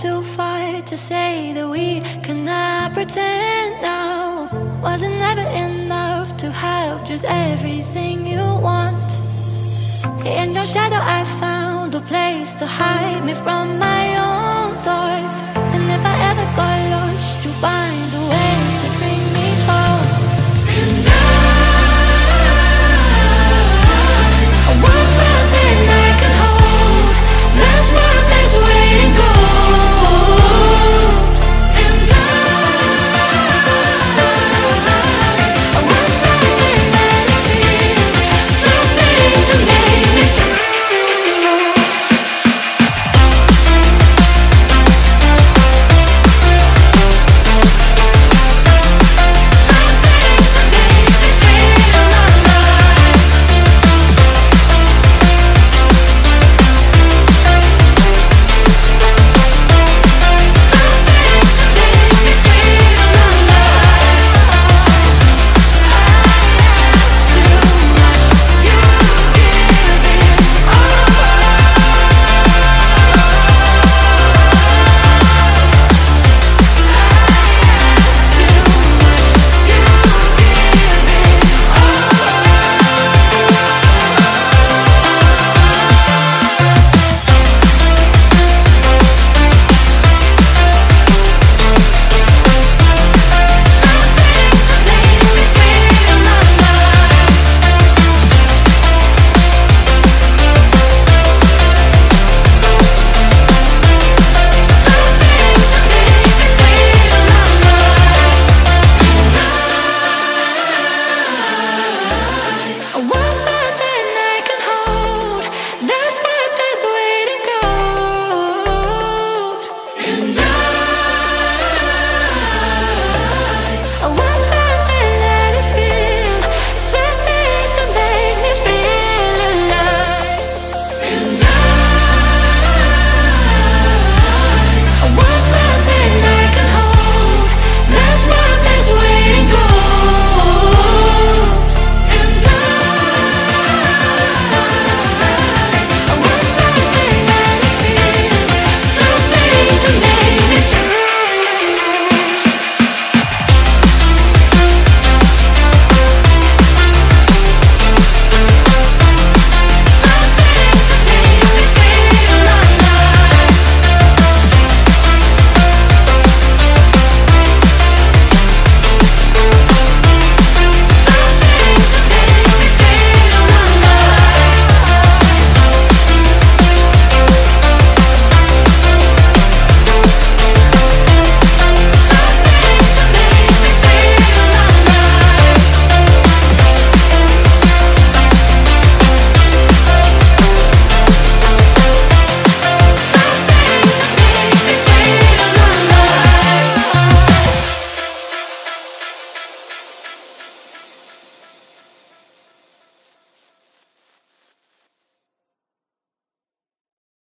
too far to say that we cannot pretend now. Wasn't ever enough to have just everything you want? In your shadow, I found a place to hide me from my own.